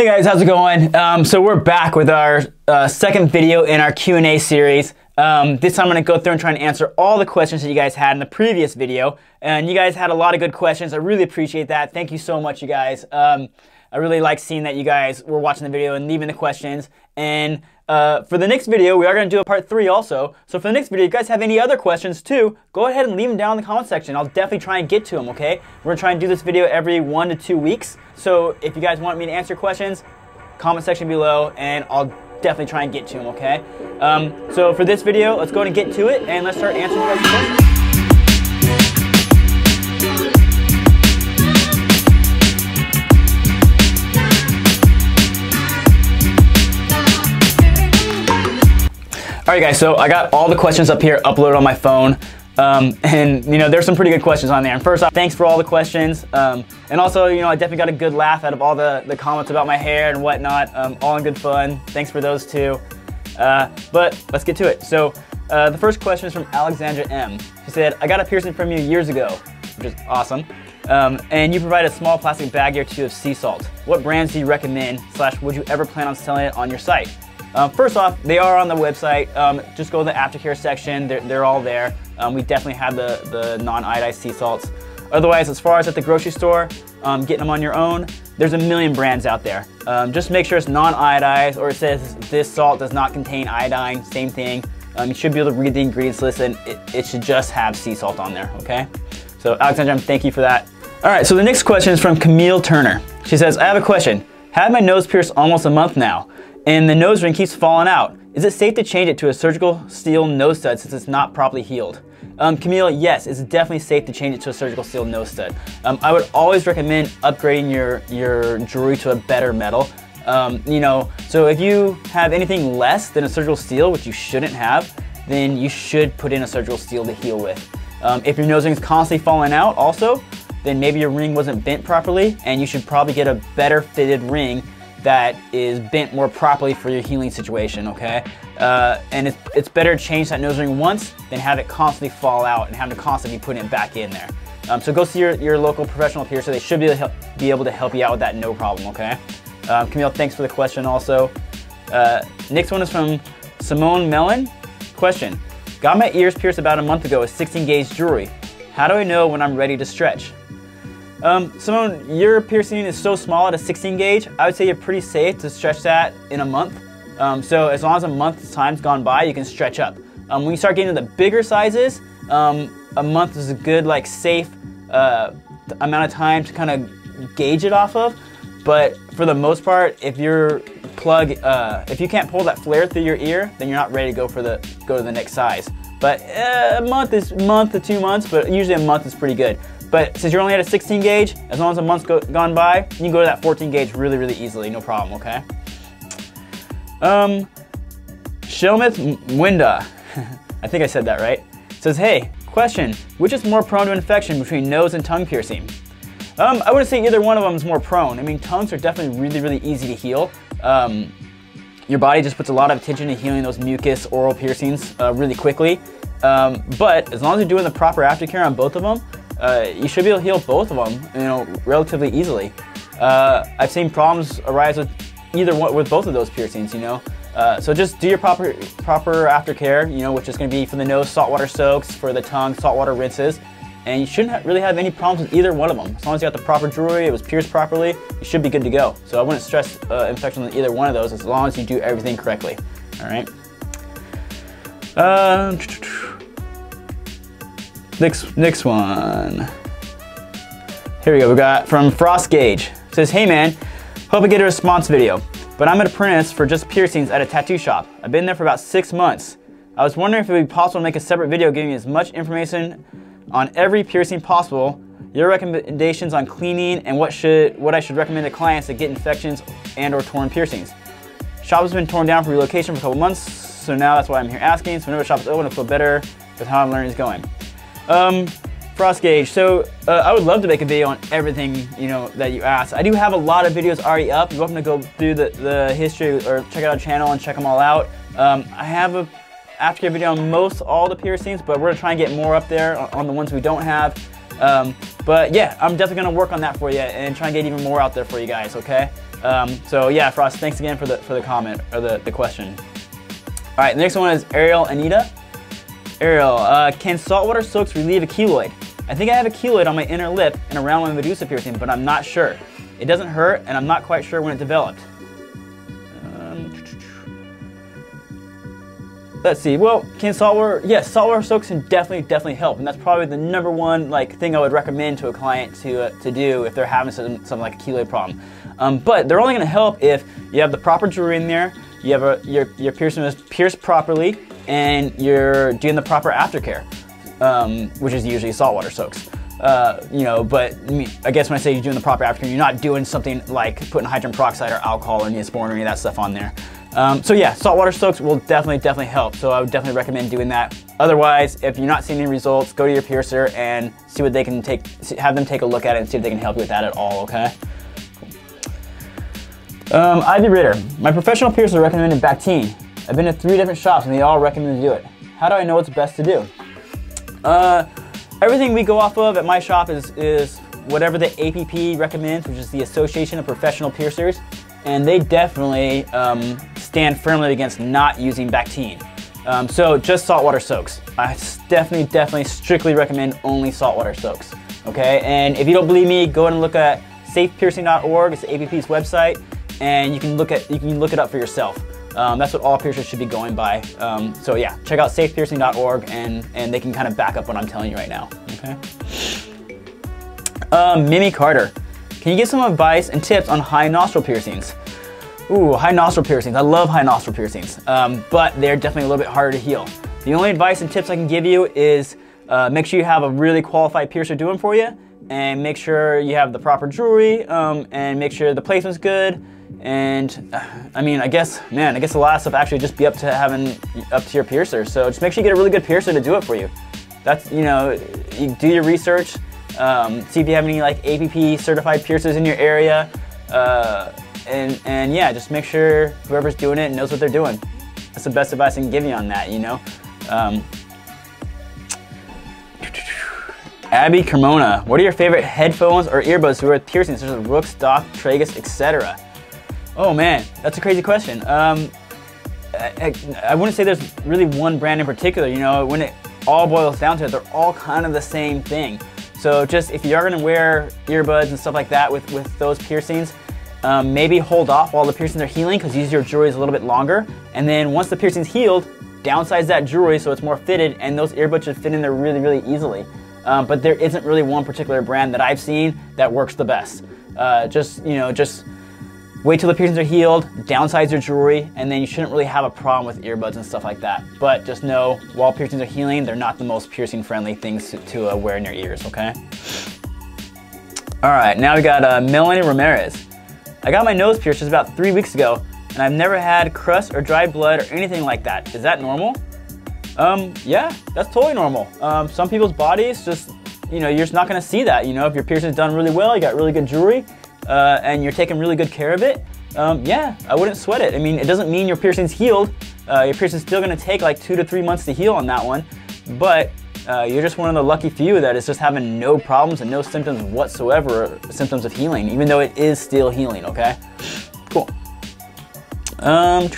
Hey guys, how's it going? Um, so we're back with our uh, second video in our Q&A series. Um, this time I'm going to go through and try and answer all the questions that you guys had in the previous video. And you guys had a lot of good questions. I really appreciate that. Thank you so much, you guys. Um, I really like seeing that you guys were watching the video and leaving the questions. And uh, for the next video, we are going to do a part three also. So for the next video, if you guys have any other questions too, go ahead and leave them down in the comment section. I'll definitely try and get to them, okay? We're going to try and do this video every one to two weeks. So if you guys want me to answer questions, comment section below and I'll definitely try and get to them, okay? Um, so for this video, let's go and get to it and let's start answering questions. All right, guys, so I got all the questions up here uploaded on my phone. Um, and you know, there's some pretty good questions on there. And first off, thanks for all the questions. Um, and also, you know, I definitely got a good laugh out of all the, the comments about my hair and whatnot. Um, all in good fun. Thanks for those too. Uh, but let's get to it. So uh, the first question is from Alexandra M. She said, I got a piercing from you years ago, which is awesome. Um, and you provide a small plastic bag or two of sea salt. What brands do you recommend, slash would you ever plan on selling it on your site? Uh, first off, they are on the website. Um, just go to the aftercare section. They're, they're all there. Um, we definitely have the, the non-iodized sea salts. Otherwise, as far as at the grocery store, um, getting them on your own, there's a million brands out there. Um, just make sure it's non-iodized or it says this salt does not contain iodine, same thing. Um, you should be able to read the ingredients list and it, it should just have sea salt on there, okay? So Alexandra, thank you for that. All right, so the next question is from Camille Turner. She says, I have a question. Had my nose pierced almost a month now and the nose ring keeps falling out. Is it safe to change it to a surgical steel nose stud since it's not properly healed? Um, Camille, yes, it's definitely safe to change it to a surgical steel nose stud. Um, I would always recommend upgrading your, your jewelry to a better metal. Um, you know, so if you have anything less than a surgical steel, which you shouldn't have, then you should put in a surgical steel to heal with. Um, if your nose ring is constantly falling out also, then maybe your ring wasn't bent properly and you should probably get a better fitted ring that is bent more properly for your healing situation, okay? Uh, and it's, it's better to change that nose ring once than have it constantly fall out and have to constantly putting it back in there. Um, so go see your, your local professional piercer. They should be able, help, be able to help you out with that no problem, okay? Um, Camille, thanks for the question also. Uh, next one is from Simone Mellon. Question, got my ears pierced about a month ago with 16 gauge jewelry. How do I know when I'm ready to stretch? Um, Simone, your piercing is so small at a 16 gauge, I would say you're pretty safe to stretch that in a month. Um, so as long as a month's time's gone by, you can stretch up. Um, when you start getting to the bigger sizes, um, a month is a good, like, safe uh, amount of time to kind of gauge it off of. But for the most part, if your plug, uh, if you can't pull that flare through your ear, then you're not ready to go for the go to the next size. But uh, a month is month to two months, but usually a month is pretty good. But since you're only at a 16 gauge, as long as a month's go gone by, you can go to that 14 gauge really, really easily, no problem, okay? Um, Shelmith Winda, I think I said that right, says, hey, question, which is more prone to infection between nose and tongue piercing? Um, I wouldn't say either one of them is more prone. I mean, tongues are definitely really, really easy to heal. Um, your body just puts a lot of attention to healing those mucus oral piercings uh, really quickly. Um, but as long as you're doing the proper aftercare on both of them, uh, you should be able to heal both of them, you know, relatively easily. Uh, I've seen problems arise with either one, with both of those piercings, you know. Uh, so just do your proper proper aftercare, you know, which is going to be for the nose saltwater soaks, for the tongue saltwater rinses, and you shouldn't ha really have any problems with either one of them. As long as you got the proper jewelry, it was pierced properly, you should be good to go. So I wouldn't stress uh, infection on either one of those as long as you do everything correctly. All right. Uh, Next, next one. Here we go, we got from Frost Gauge. It says, hey man, hope I get a response video, but I'm an apprentice for just piercings at a tattoo shop. I've been there for about six months. I was wondering if it would be possible to make a separate video giving as much information on every piercing possible, your recommendations on cleaning, and what should what I should recommend to clients that get infections and or torn piercings. Shop has been torn down for relocation for a couple months, so now that's why I'm here asking. So whenever the shop is open, I feel better with how I'm learning is going. Um, Frost Gauge. So uh, I would love to make a video on everything you know that you asked. I do have a lot of videos already up. You're welcome to go through the, the history or check out our channel and check them all out. Um, I have a aftercare video on most all the piercings, but we're gonna try and get more up there on, on the ones we don't have. Um, but yeah, I'm definitely gonna work on that for you and try and get even more out there for you guys, okay? Um, so yeah, Frost, thanks again for the for the comment or the, the question. All right, the next one is Ariel Anita. Ariel, uh, can saltwater soaks relieve a keloid? I think I have a keloid on my inner lip and around my medusa piercing, but I'm not sure. It doesn't hurt, and I'm not quite sure when it developed. Um, let's see. Well, can saltwater? Yes, saltwater soaks can definitely, definitely help, and that's probably the number one like thing I would recommend to a client to uh, to do if they're having some, some like a keloid problem. Um, but they're only going to help if you have the proper jewelry in there, you have a your your piercing is pierced properly, and you're doing the proper aftercare, um, which is usually saltwater soaks. Uh, you know, but I guess when I say you're doing the proper aftercare, you're not doing something like putting hydrogen peroxide or alcohol or neosporin or any of that stuff on there. Um, so yeah, saltwater soaks will definitely, definitely help. So I would definitely recommend doing that. Otherwise, if you're not seeing any results, go to your piercer and see what they can take, have them take a look at it and see if they can help you with that at all, okay? Um, Ivy Ritter, my professional piercer recommended Bactine. I've been to three different shops and they all recommend to do it. How do I know what's best to do? Uh, everything we go off of at my shop is, is whatever the APP recommends, which is the Association of Professional Piercers, and they definitely um, stand firmly against not using Bactine. Um, so just saltwater soaks. I definitely, definitely strictly recommend only saltwater soaks. Okay, and if you don't believe me, go ahead and look at safepiercing.org. It's the APP's website, and you can look at you can look it up for yourself. Um, that's what all piercers should be going by. Um, so yeah, check out safepiercing.org and, and they can kind of back up what I'm telling you right now, okay? Um, Mimi Carter, can you give some advice and tips on high nostril piercings? Ooh, high nostril piercings. I love high nostril piercings, um, but they're definitely a little bit harder to heal. The only advice and tips I can give you is uh, make sure you have a really qualified piercer doing for you and make sure you have the proper jewelry um, and make sure the placement's good and uh, I mean, I guess, man, I guess a lot of stuff actually just be up to having, up to your piercer. So just make sure you get a really good piercer to do it for you. That's, you know, you do your research, um, see if you have any like APP certified piercers in your area. Uh, and, and yeah, just make sure whoever's doing it knows what they're doing. That's the best advice I can give you on that, you know? Um, Abby Cremona, what are your favorite headphones or earbuds with piercings such as Rook, Stock, Tragus, etc.? Oh man, that's a crazy question. Um, I, I, I, wouldn't say there's really one brand in particular. You know, when it all boils down to it, they're all kind of the same thing. So just if you're gonna wear earbuds and stuff like that with, with those piercings, um, maybe hold off while the piercings are healing because use your jewelry a little bit longer. And then once the piercing's healed, downsize that jewelry so it's more fitted and those earbuds should fit in there really, really easily. Um, but there isn't really one particular brand that I've seen that works the best. Uh, just, you know, just Wait till the piercings are healed, downsize your jewelry, and then you shouldn't really have a problem with earbuds and stuff like that. But just know, while piercings are healing, they're not the most piercing friendly things to, to uh, wear in your ears, okay? All right, now we got uh, Melanie Ramirez. I got my nose pierced just about three weeks ago, and I've never had crust or dried blood or anything like that. Is that normal? Um, yeah, that's totally normal. Um, some people's bodies just, you know, you're just not gonna see that. You know, if your piercing's done really well, you got really good jewelry, uh, and you're taking really good care of it, um, yeah, I wouldn't sweat it. I mean, it doesn't mean your piercing's healed. Uh, your piercing's still gonna take like two to three months to heal on that one, but uh, you're just one of the lucky few that is just having no problems and no symptoms whatsoever, symptoms of healing, even though it is still healing, okay? Cool. Um,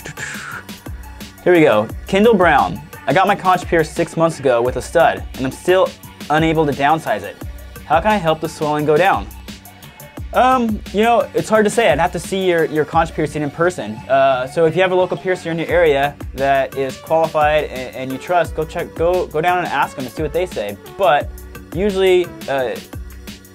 here we go. Kendall Brown. I got my conch pierced six months ago with a stud, and I'm still unable to downsize it. How can I help the swelling go down? Um, you know, it's hard to say. I'd have to see your, your conch piercing in person. Uh, so if you have a local piercer in your area that is qualified and, and, you trust, go check, go go down and ask them to see what they say. But usually, uh,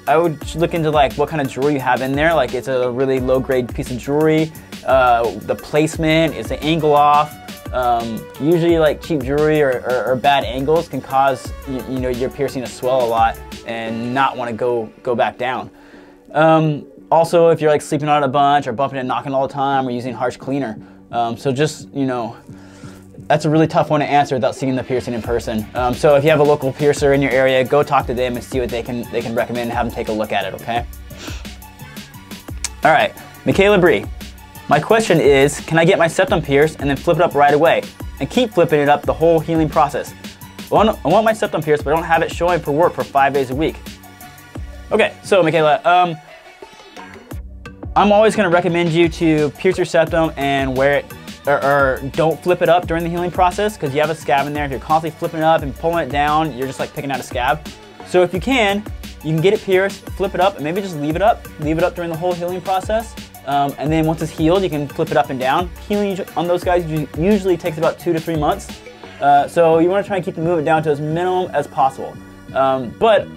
I would look into like what kind of jewelry you have in there. Like it's a really low grade piece of jewelry. Uh, the placement, is the angle off? Um, usually like cheap jewelry or, or, or bad angles can cause you, you know your piercing to swell a lot and not want to go go back down. Um, also, if you're like sleeping on it a bunch or bumping and knocking all the time or using harsh cleaner. Um, so just, you know, that's a really tough one to answer without seeing the piercing in person. Um, so if you have a local piercer in your area, go talk to them and see what they can, they can recommend and have them take a look at it, okay? All right, Michaela Bree. My question is, can I get my septum pierced and then flip it up right away and keep flipping it up the whole healing process? I want, I want my septum pierced, but I don't have it showing for work for five days a week. Okay, so Michaela, um, I'm always gonna recommend you to pierce your septum and wear it, or, or don't flip it up during the healing process because you have a scab in there. If you're constantly flipping it up and pulling it down, you're just like picking out a scab. So if you can, you can get it pierced, flip it up, and maybe just leave it up. Leave it up during the whole healing process. Um, and then once it's healed, you can flip it up and down. Healing on those guys usually takes about two to three months. Uh, so you want to try and keep the movement down to as minimum as possible. Um, but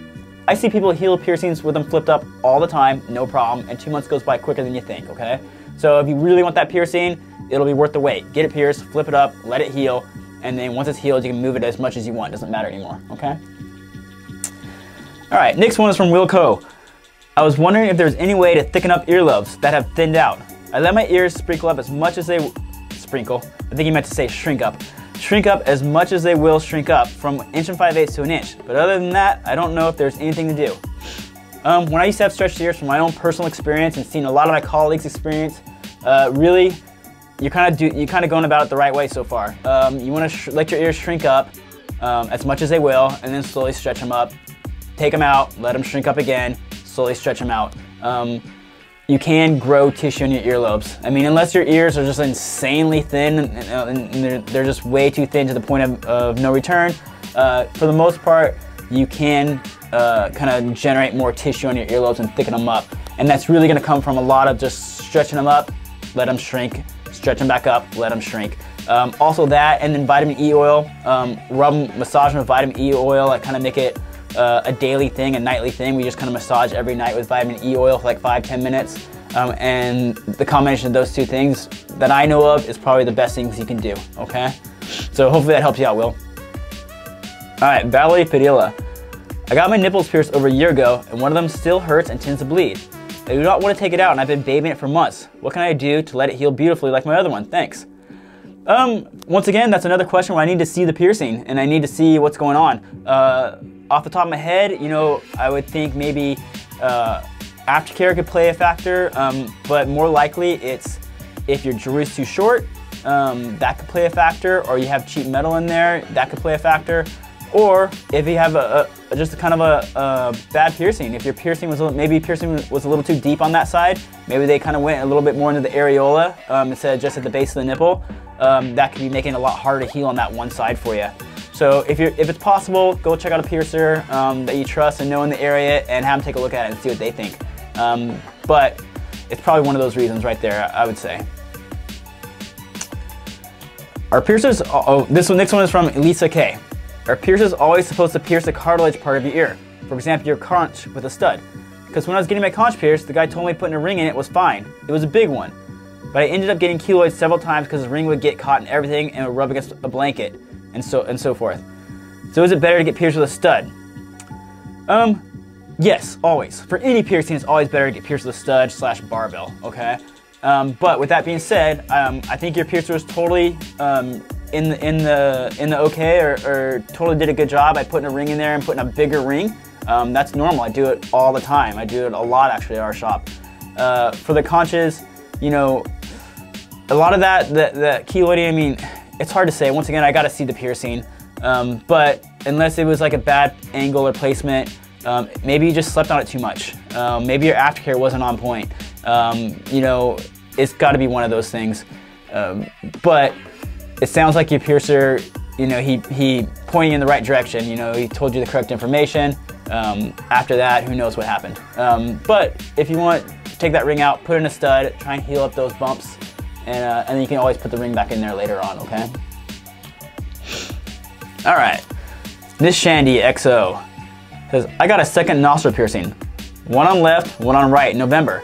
I see people heal piercings with them flipped up all the time, no problem, and two months goes by quicker than you think, okay? So if you really want that piercing, it'll be worth the wait. Get it pierced, flip it up, let it heal, and then once it's healed, you can move it as much as you want. It doesn't matter anymore, okay? All right, next one is from Wilco. I was wondering if there's any way to thicken up earlobes that have thinned out. I let my ears sprinkle up as much as they sprinkle. I think he meant to say shrink up shrink up as much as they will shrink up from inch and 5 eighths to an inch. But other than that, I don't know if there's anything to do. Um, when I used to have stretched ears from my own personal experience and seen a lot of my colleagues experience, uh, really, you're kind of do you kind of going about it the right way so far. Um, you want to let your ears shrink up um, as much as they will, and then slowly stretch them up. Take them out, let them shrink up again, slowly stretch them out. Um, you can grow tissue in your earlobes. I mean, unless your ears are just insanely thin and, they're, they're, just way too thin to the point of, of no return, uh, for the most part, you can uh, kind of generate more tissue on your earlobes and thicken them up. And that's really gonna come from a lot of just stretching them up, let them shrink, stretch them back up, let them shrink. Um, also that, and then vitamin E oil, um, rub massage them with vitamin E oil, I kind of make it uh, a daily thing, a nightly thing. We just kind of massage every night with vitamin E oil for like five, 10 minutes. Um, and the combination of those two things that I know of is probably the best things you can do, okay? So hopefully that helps you out, Will. All right, Valerie Padilla. I got my nipples pierced over a year ago, and one of them still hurts and tends to bleed. I do not want to take it out, and I've been babying it for months. What can I do to let it heal beautifully like my other one? Thanks. Um, once again, that's another question where I need to see the piercing, and I need to see what's going on. Uh, off the top of my head, you know, I would think maybe uh, aftercare could play a factor, um, but more likely it's if your jewelry is too short, um, that could play a factor, or you have cheap metal in there, that could play a factor. Or if you have a, a just kind of a, a, bad piercing, if your piercing was maybe piercing was a little too deep on that side, maybe they kind of went a little bit more into the areola um, instead of just at the base of the nipple, um, that could be making it a lot harder to heal on that one side for you. So if, you're, if it's possible, go check out a piercer um, that you trust and know in the area and have them take a look at it and see what they think. Um, but it's probably one of those reasons right there, I would say. Our piercers, oh, oh, this one, next one is from Lisa K. Are piercers always supposed to pierce the cartilage part of your ear? For example, your conch with a stud. Because when I was getting my conch pierced, the guy told me putting a ring in it was fine. It was a big one. But I ended up getting keloids several times because the ring would get caught in everything and would rub against a blanket and so and so forth. So is it better to get pierced with a stud? Um, yes, always. For any piercing, it's always better to get pierced with a stud slash barbell. Okay. Um, but with that being said, um, I think your piercer is totally um, in the in the in the okay, or, or, totally did a good job by putting a ring in there and putting a bigger ring. Um, that's normal. I do it all the time. I do it a lot actually at our shop. Uh, for the conches, you know, a lot of that, the, the keloiding, I mean, it's hard to say. Once again, I got to see the piercing. Um, but unless it was like a bad angle or placement, um, maybe you just slept on it too much. Um, maybe your aftercare wasn't on point. Um, you know, it's got to be one of those things. Um, but it sounds like your piercer, you know, he, he pointing in the right direction. You know, he told you the correct information. Um, after that, who knows what happened. but if you want, take that ring out, put in a stud, try and heal up those bumps and, uh, and then you can always put the ring back in there later on, okay? All right, Miss Shandy XO says, I got a second nostril piercing. One on left, one on right November.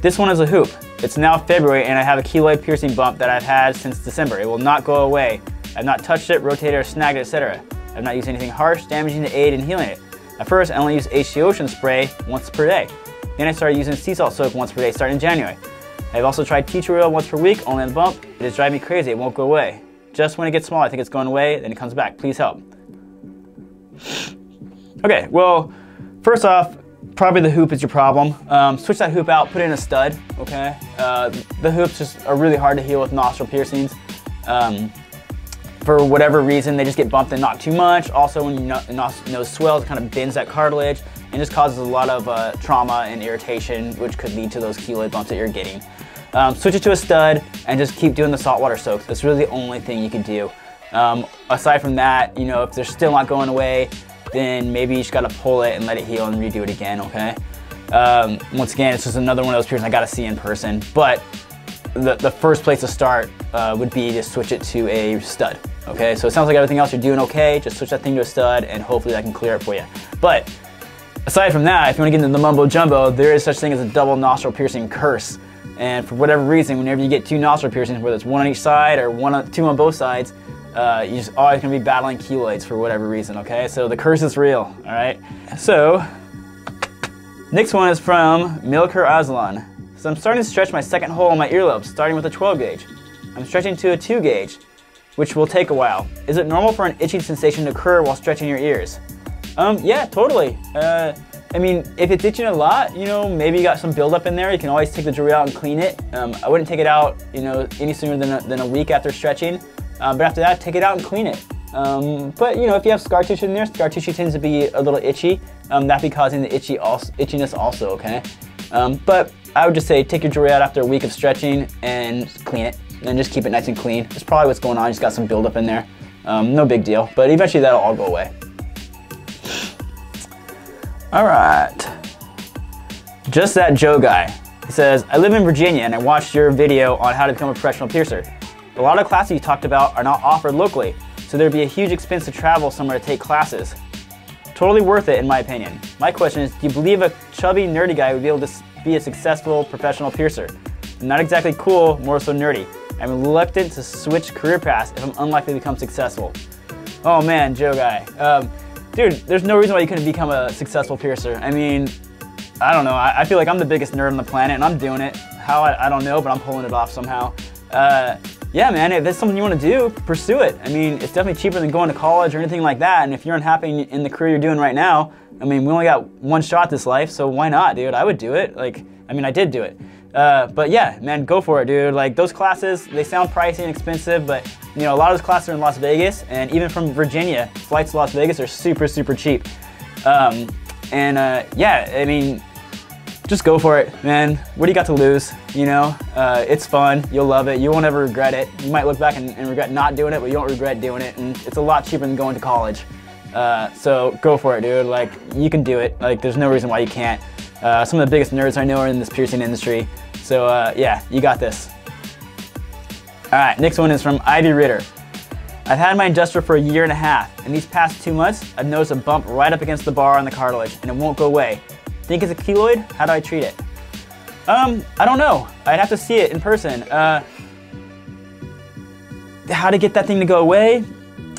This one is a hoop. It's now February and I have a keloid piercing bump that I've had since December. It will not go away. I've not touched it, rotated or snagged it, etc. I've not used anything harsh, damaging to aid in healing it. At first, I only used H2Ocean spray once per day. Then I started using sea salt soap once per day starting in January. I've also tried tea tree oil once per week, only on the bump. It is driving me crazy, it won't go away. Just when it gets small, I think it's going away, then it comes back. Please help. Okay, well, first off, probably the hoop is your problem. Um, switch that hoop out, put in a stud, okay? Uh, the hoops just are really hard to heal with nostril piercings. Um, for whatever reason, they just get bumped and not too much. Also, when your nose swells, it kind of bends that cartilage. and just causes a lot of uh, trauma and irritation, which could lead to those keloid bumps that you're getting. Um, switch it to a stud and just keep doing the saltwater soaks. That's really the only thing you can do. Um, aside from that, you know, if they're still not going away, then maybe you just gotta pull it and let it heal and redo it again, okay? Um, once again, it's just another one of those piercings I gotta see in person, but the, the first place to start uh, would be to switch it to a stud, okay? So it sounds like everything else you're doing okay, just switch that thing to a stud and hopefully that can clear it for you. But aside from that, if you wanna get into the mumbo jumbo, there is such thing as a double nostril piercing curse. And for whatever reason, whenever you get two nostril piercings, whether it's one on each side or one on, two on both sides, uh, you're just always gonna be battling keloids for whatever reason, okay? So the curse is real, all right? So, next one is from Milker Aslan. So I'm starting to stretch my second hole in my earlobe, starting with a 12 gauge. I'm stretching to a 2 gauge, which will take a while. Is it normal for an itching sensation to occur while stretching your ears? Um, yeah, totally. Uh, I mean, if it's itching a lot, you know, maybe you got some buildup in there, you can always take the jewelry out and clean it. Um, I wouldn't take it out, you know, any sooner than a, than a week after stretching. Uh, but after that, take it out and clean it. Um, but you know, if you have scar tissue in there, scar tissue tends to be a little itchy. Um, that be causing the itchy also, itchiness also, okay? Um, but I would just say take your jewelry out after a week of stretching and clean it. And just keep it nice and clean. That's probably what's going on. You just got some buildup in there. Um, no big deal, but eventually that'll all go away. All right. Just that Joe guy. He says, I live in Virginia and I watched your video on how to become a professional piercer. A lot of classes you talked about are not offered locally, so there'd be a huge expense to travel somewhere to take classes. Totally worth it in my opinion. My question is, do you believe a chubby, nerdy guy would be able to be a successful professional piercer? I'm not exactly cool, more so nerdy. I'm reluctant to switch career paths if I'm unlikely to become successful. Oh man, Joe guy. Um, dude, there's no reason why you couldn't become a successful piercer. I mean, I don't know. I, I, feel like I'm the biggest nerd on the planet and I'm doing it. How, I, I don't know, but I'm pulling it off somehow. Uh, yeah, man, if that's something you want to do, pursue it. I mean, it's definitely cheaper than going to college or anything like that. And if you're unhappy in the career you're doing right now, I mean, we only got one shot this life, so why not, dude? I would do it. Like, I mean, I did do it. Uh, but yeah, man, go for it, dude. Like those classes, they sound pricey and expensive, but you know, a lot of those classes are in Las Vegas, and even from Virginia, flights to Las Vegas are super, super cheap. Um, and uh, yeah, I mean, just go for it, man. What do you got to lose? You know, uh, it's fun. You'll love it. You won't ever regret it. You might look back and, and, regret not doing it, but you won't regret doing it. And it's a lot cheaper than going to college. Uh, so go for it, dude. Like you can do it. Like there's no reason why you can't. Uh, some of the biggest nerds I know are in this piercing industry. So uh, yeah, you got this. All right, next one is from Ivy Ritter. I've had my industrial for a year and a half, and these past two months, I've noticed a bump right up against the bar on the cartilage, and it won't go away. Think it's a keloid? How do I treat it? Um, I don't know. I'd have to see it in person. Uh, how to get that thing to go away?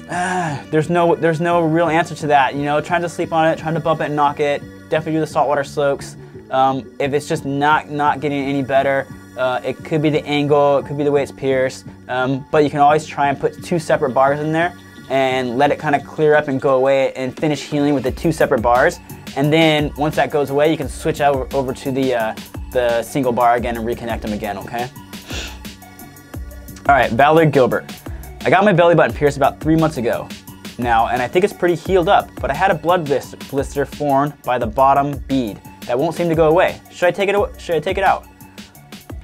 Uh, there's no there's no real answer to that. You know, trying to sleep on it, trying to bump it and knock it. Definitely do the saltwater soaks. Um, if it's just not not getting any better, uh, it could be the angle, it could be the way it's pierced. Um, but you can always try and put two separate bars in there and let it kind of clear up and go away and finish healing with the two separate bars. And then once that goes away, you can switch over, over to the, uh, the single bar again and reconnect them again, okay? All right, Valerie Gilbert. I got my belly button pierced about three months ago now, and I think it's pretty healed up, but I had a blood blister formed by the bottom bead that won't seem to go away. Should I take it, should I take it out?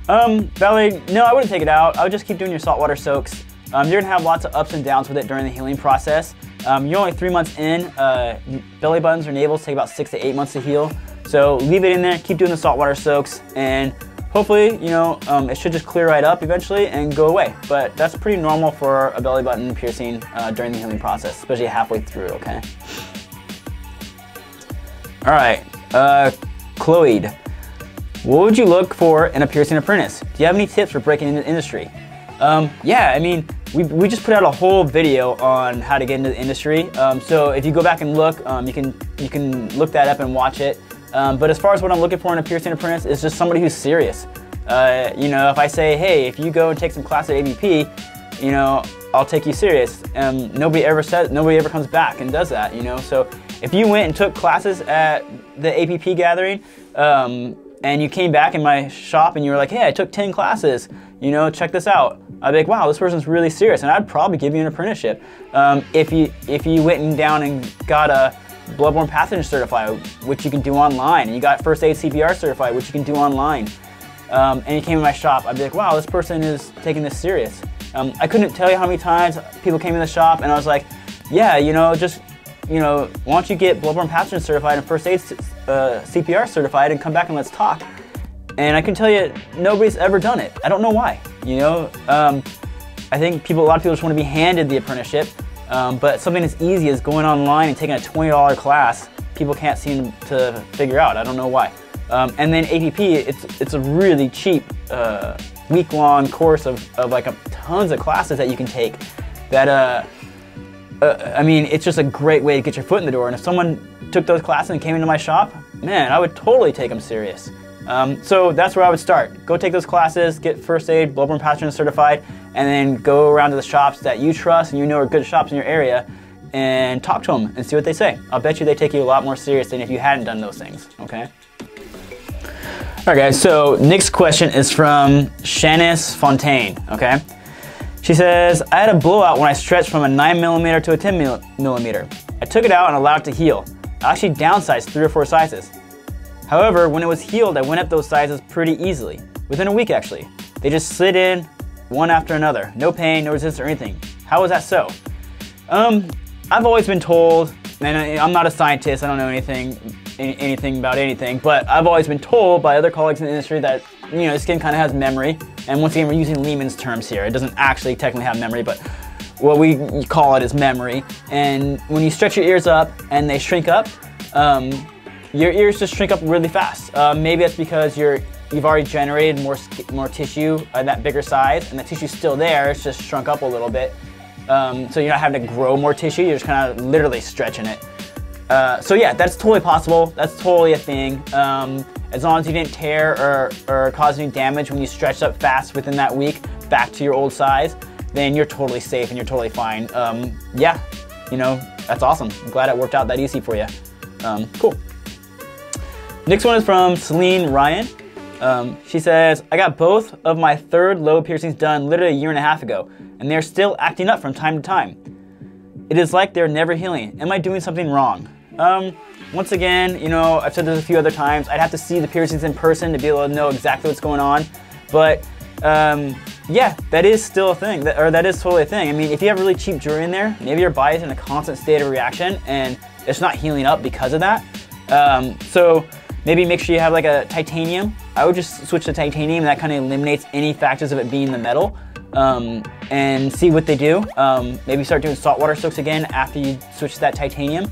Um, Valerie, no, I wouldn't take it out. I would just keep doing your saltwater soaks. Um, you're gonna have lots of ups and downs with it during the healing process. Um, you're only three months in. Uh, belly buttons or navels take about six to eight months to heal. So leave it in there, keep doing the saltwater soaks, and hopefully, you know, um, it should just clear right up eventually and go away. But that's pretty normal for a belly button piercing uh, during the healing process, especially halfway through, okay? All right, uh, Chloe. What would you look for in a piercing apprentice? Do you have any tips for breaking into the industry? Um, yeah, I mean, we, we just put out a whole video on how to get into the industry. Um, so if you go back and look, um, you can you can look that up and watch it. Um, but as far as what I'm looking for in a piercing apprentice, is just somebody who's serious. Uh, you know, if I say, hey, if you go and take some class at APP, you know, I'll take you serious. Um, nobody ever says, nobody ever comes back and does that. You know, so if you went and took classes at the APP gathering, um, and you came back in my shop and you were like, hey, I took 10 classes, you know, check this out. I'd be like, wow, this person's really serious, and I'd probably give you an apprenticeship. Um, if you if you went and down and got a bloodborne pathogen certified, which you can do online. And you got first aid CPR certified, which you can do online. Um, and you came in my shop, I'd be like, wow, this person is taking this serious. Um, I couldn't tell you how many times people came in the shop and I was like, yeah, you know, just, you know, why don't you get bloodborne pathogen certified and first aid uh, CPR certified and come back and let's talk. And I can tell you, nobody's ever done it. I don't know why, you know? Um, I think people, a lot of people just want to be handed the apprenticeship, um, but something as easy as going online and taking a $20 class, people can't seem to figure out. I don't know why. Um, and then APP, it's, it's a really cheap uh, week-long course of, of like a, tons of classes that you can take that, uh, uh, I mean, it's just a great way to get your foot in the door. And if someone took those classes and came into my shop, man, I would totally take them serious. Um, so that's where I would start. Go take those classes, get first aid, bloodborne pathogen certified, and then go around to the shops that you trust and you know are good shops in your area and talk to them and see what they say. I'll bet you they take you a lot more serious than if you hadn't done those things, okay? All right, guys, so next question is from Shanice Fontaine, okay? She says, I had a blowout when I stretched from a 9 millimeter to a 10 millimeter. I took it out and allowed it to heal. I actually downsized three or four sizes. However, when it was healed, I went up those sizes pretty easily, within a week actually. They just slid in one after another. No pain, no resistance or anything. How was that so? Um, I've always been told, and I'm not a scientist, I don't know anything anything about anything, but I've always been told by other colleagues in the industry that you know skin kind of has memory. And once again, we're using layman's terms here. It doesn't actually technically have memory, but what we call it is memory. And when you stretch your ears up and they shrink up, um, your ears just shrink up really fast. Uh, maybe that's because you're you've already generated more more tissue at that bigger size, and the tissue's still there. It's just shrunk up a little bit. Um, so you're not having to grow more tissue. You're just kind of literally stretching it. Uh, so yeah, that's totally possible. That's totally a thing. Um, as long as you didn't tear or, or cause any damage when you stretched up fast within that week back to your old size, then you're totally safe and you're totally fine. Um, yeah, you know, that's awesome. I'm glad it worked out that easy for you. Um, cool. Next one is from Celine Ryan. Um, she says, I got both of my third lobe piercings done literally a year and a half ago, and they're still acting up from time to time. It is like they're never healing. Am I doing something wrong? Um, once again, you know, I've said this a few other times, I'd have to see the piercings in person to be able to know exactly what's going on. But um, yeah, that is still a thing, that, or that is totally a thing. I mean, if you have really cheap jewelry in there, maybe your body's in a constant state of reaction and it's not healing up because of that. Um, so maybe make sure you have like a titanium. I would just switch to titanium. That kind of eliminates any factors of it being the metal. Um, and see what they do. Um, maybe start doing saltwater soaks again after you switch to that titanium.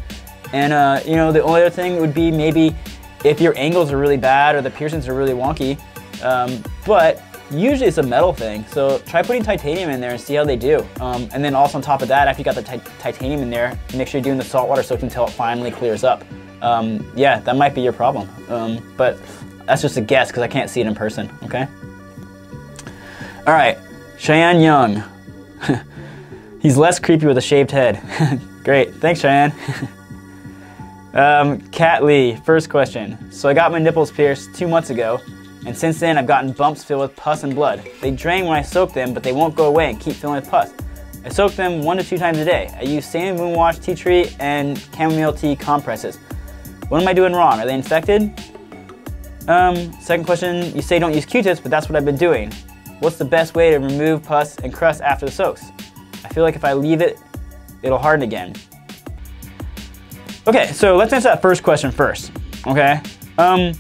And uh, you know, the only other thing would be maybe if your angles are really bad or the piercings are really wonky. Um, but usually it's a metal thing. So try putting titanium in there and see how they do. Um, and then also on top of that, after you got the titanium in there, make sure you're doing the saltwater soaks until it finally clears up. Um, yeah, that might be your problem. Um, but that's just a guess because I can't see it in person, okay? All right, Cheyenne Young. He's less creepy with a shaved head. Great, thanks Cheyenne. Um, Kat Lee, first question. So I got my nipples pierced two months ago, and since then I've gotten bumps filled with pus and blood. They drain when I soak them, but they won't go away and keep filling with pus. I soak them one to two times a day. I use Sand Moon Wash tea tree and chamomile tea compresses. What am I doing wrong? Are they infected? Um, second question, you say don't use Q-tips, but that's what I've been doing. What's the best way to remove pus and crust after the soaks? I feel like if I leave it, it'll harden again. Okay, so let's answer that first question first, okay? Um,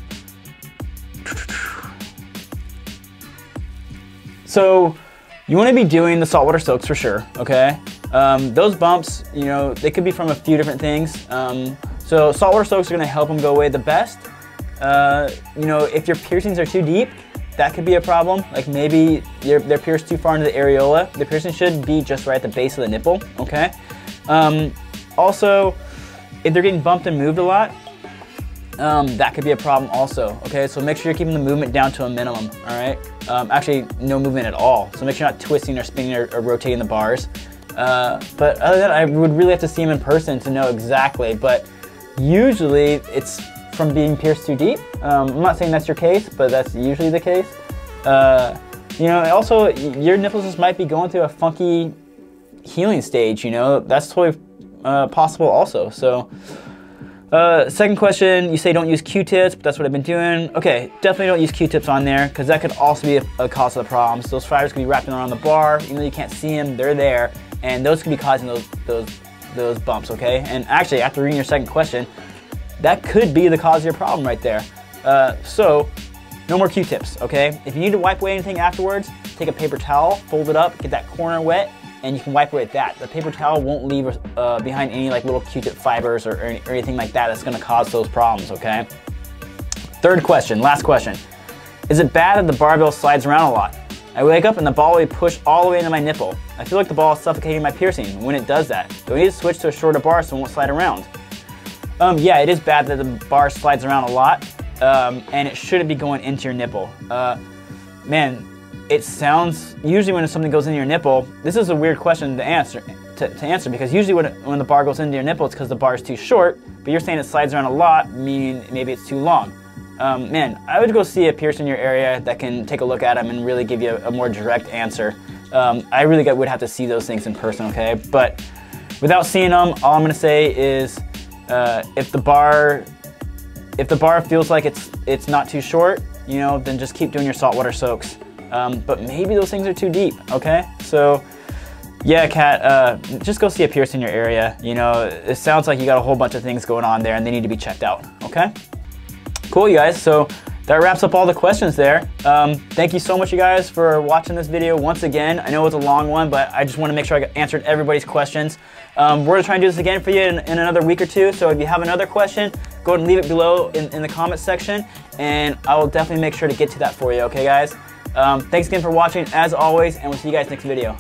so you wanna be doing the saltwater soaks for sure, okay? Um, those bumps, you know, they could be from a few different things. Um, so saltwater soaks are gonna help them go away the best. Uh, you know, if your piercings are too deep, that could be a problem. Like maybe they're, pierced too far into the areola. The piercing should be just right at the base of the nipple, okay? Um, also, if they're getting bumped and moved a lot, um, that could be a problem also, okay? So make sure you're keeping the movement down to a minimum, all right? Um, actually, no movement at all. So make sure you're not twisting or spinning or, or rotating the bars. Uh, but other than that, I would really have to see them in person to know exactly. But usually it's from being pierced too deep. Um, I'm not saying that's your case, but that's usually the case. Uh, you know, also your nipples just might be going through a funky healing stage, you know? That's totally uh, possible also. So Uh, second question, you say don't use Q-tips, but that's what I've been doing. Okay, definitely don't use Q-tips on there because that could also be a, a, cause of the problems. Those fibers could be wrapping around the bar, even though you can't see them, they're there, and those could be causing those those those bumps. Okay, and actually, after reading your second question, that could be the cause of your problem right there. Uh, so, no more Q-tips. Okay, if you need to wipe away anything afterwards, take a paper towel, fold it up, get that corner wet, and you can wipe away that. The paper towel won't leave uh, behind any like little Q-tip fibers or, or, anything like that that's gonna cause those problems, okay? Third question, last question. Is it bad that the barbell slides around a lot? I wake up and the ball will be pushed all the way into my nipple. I feel like the ball is suffocating my piercing when it does that. Do I need to switch to a shorter bar so it won't slide around? Um, yeah, it is bad that the bar slides around a lot, um, and it shouldn't be going into your nipple. Uh, man, it sounds usually when something goes into your nipple. This is a weird question to answer to, to answer because usually when, when the bar goes into your nipple, it's because the bar is too short. But you're saying it slides around a lot, meaning maybe it's too long. Um, man, I would go see a piercer in your area that can take a look at them and really give you a, a more direct answer. Um, I really would have to see those things in person, okay? But without seeing them, all I'm gonna say is uh, if the bar if the bar feels like it's it's not too short, you know, then just keep doing your saltwater soaks. Um, but maybe those things are too deep, okay? So yeah, Kat, uh, just go see a piercer in your area. You know, it sounds like you got a whole bunch of things going on there and they need to be checked out, okay? Cool, you guys. So that wraps up all the questions there. Um, thank you so much, you guys, for watching this video once again. I know it's a long one, but I just want to make sure I answered everybody's questions. Um, we're going to try and do this again for you in, in, another week or two. So if you have another question, go ahead and leave it below in, in the comments section, and I will definitely make sure to get to that for you, okay, guys? Um, thanks again for watching, as always, and we'll see you guys next video.